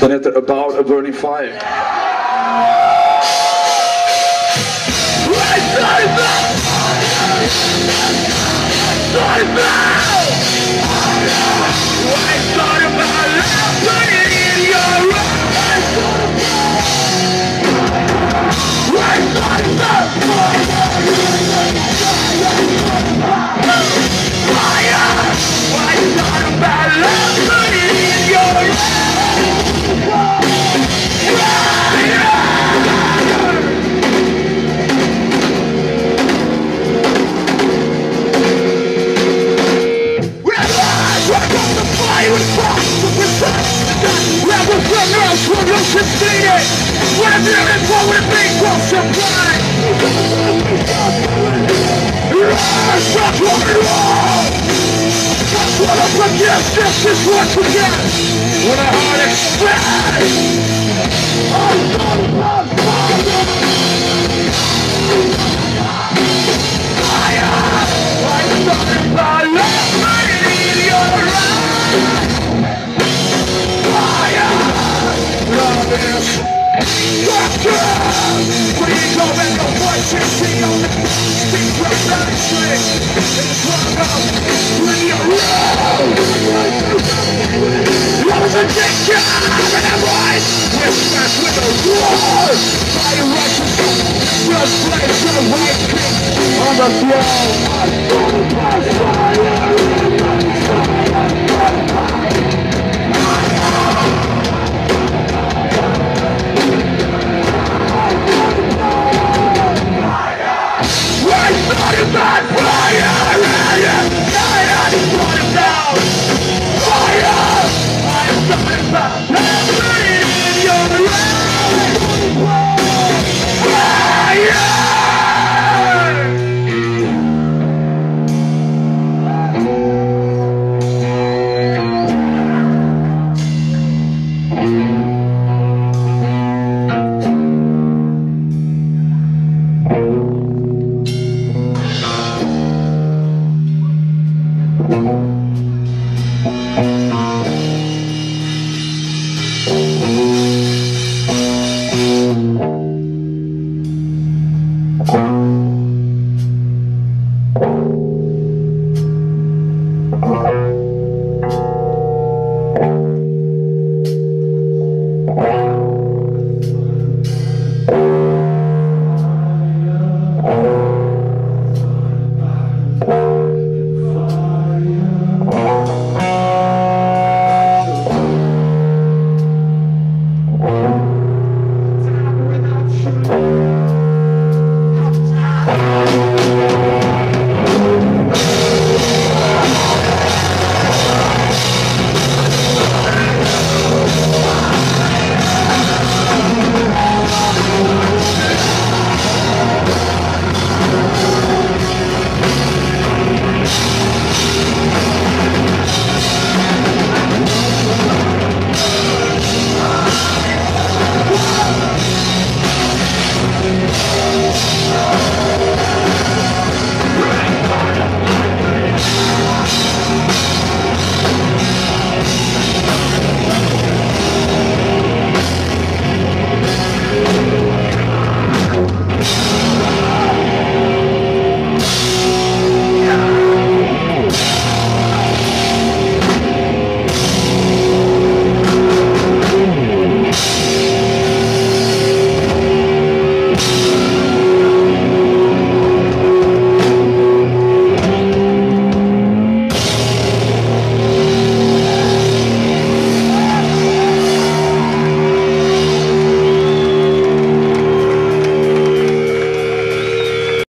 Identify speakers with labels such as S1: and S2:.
S1: Heter About a Burning Fire.
S2: Yes, this is what you get when a heart expands. Addiction and a voice whispers with a roar by Russian just place a white king on the throne.